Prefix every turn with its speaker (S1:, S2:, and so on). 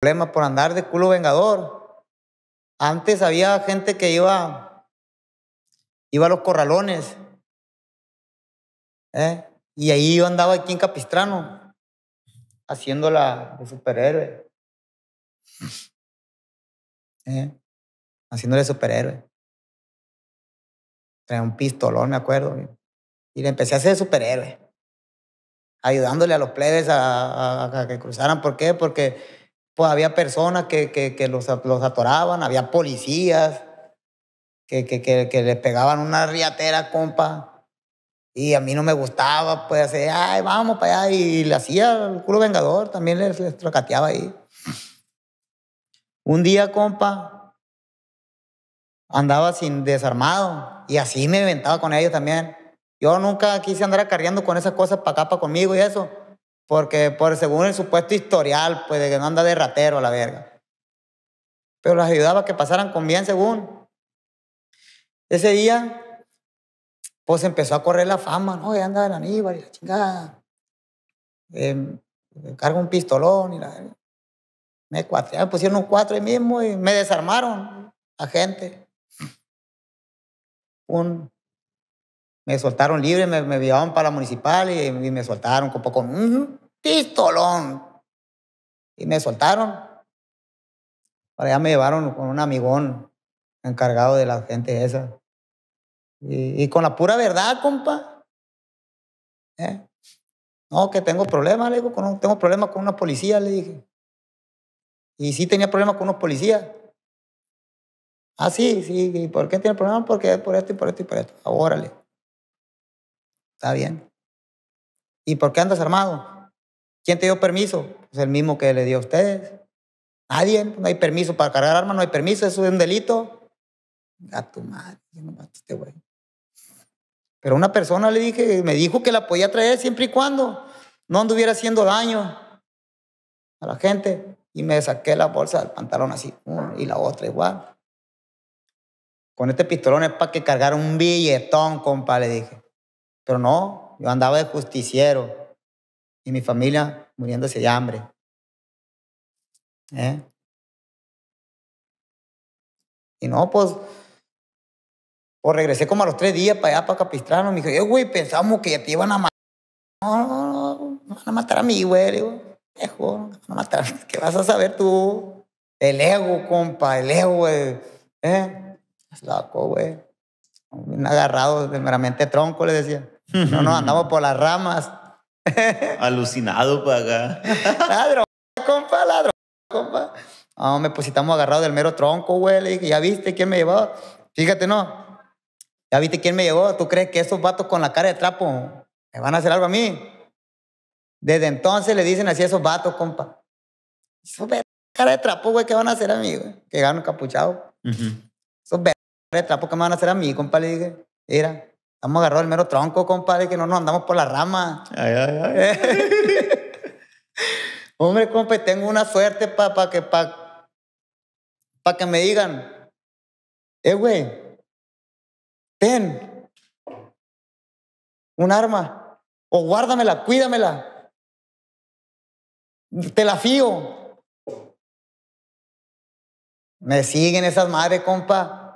S1: problema por andar de culo vengador. Antes había gente que iba, iba a los corralones. ¿eh? Y ahí yo andaba aquí en Capistrano, haciendo la de superhéroe. ¿eh? Haciéndole superhéroe. Traía un pistolón, me acuerdo. Y le empecé a hacer superhéroe. Ayudándole a los plebes a- a que cruzaran. ¿Por qué? Porque pues, había personas que, que, los, atoraban, había policías que, que les pegaban una riatera, compa. Y a mí no me gustaba, pues, hacer, ay, vamos para allá. Y le hacía el culo vengador, también les, les tracateaba ahí. Un día, compa, andaba sin desarmado y así me inventaba con ellos también. Yo nunca quise andar acarreando con esas cosas para acá, para conmigo y eso, porque por según el supuesto historial, pues de que no anda de ratero a la verga. Pero las ayudaba a que pasaran con bien según. Ese día, pues empezó a correr la fama, ¿no? Y anda el Aníbal y la chingada. Eh, carga un pistolón y la... Me cuatrearon, pusieron un cuatro ahí mismo y me desarmaron a gente. Un, me soltaron libre, me, me llevaban para la municipal y, me soltaron con un pistolón. Y me soltaron. Para allá me llevaron con un amigón encargado de la gente esa. Y, con la pura verdad, compa. ¿Eh? No, que tengo problemas, le digo, con tengo problemas con una policía, le dije. Y sí tenía problemas con unos policías. Ah, sí, sí. ¿Y por qué tiene problemas? Porque por esto y por esto y por esto. Ah, Órale. Está bien. ¿Y por qué andas armado? ¿Quién te dio permiso? Pues el mismo que le dio a ustedes. Nadie. No hay permiso para cargar armas, no hay permiso. Eso es un delito. A tu madre. no a este güey. Pero una persona le dije, me dijo que la podía traer siempre y cuando no anduviera haciendo daño a la gente. Y me saqué la bolsa del pantalón así, y la otra igual. Con este pistolón es para que cargara un billetón, compa, le dije. Pero no, yo andaba de justiciero y mi familia muriéndose de hambre. ¿Eh? Y no, pues, pues regresé como a los tres días para allá, para Capistrano. Me dijo, eh, güey, pensamos que te iban a matar. No, no, no, no van a matar a mí, güey. Digo, viejo, no van a matar. ¿Qué vas a saber tú? El ego, compa, el ego, güey. ¿Eh? Es loco, güey. Agarrado meramente tronco, le decía. No nos andamos por las ramas.
S2: Alucinado para acá.
S1: La droga, compa, la droga, compa. No, me pues si estamos agarrados del mero tronco, güey. Le dije, ¿ya viste quién me llevó? Fíjate, ¿no? ¿Ya viste quién me llevó? ¿Tú crees que esos vatos con la cara de trapo me van a hacer algo a mí? Desde entonces le dicen así a esos vatos, compa. Esos cara de trapo, güey, ¿qué van a hacer a mí, güey? Que gano capuchado.
S2: Ujú.
S1: Esos ver- cara de trapo, ¿qué me van a hacer a mí, compa? Le dije, mira, estamos agarrados del mero tronco, compa, de que no nos andamos por las ramas.
S2: Ay, ay, ay.
S1: Hombre, compa, tengo una suerte para pa que, pa, pa que me digan, eh, güey, ten un arma o guárdamela, cuídamela. Te la fío. Me siguen esas madres, compa.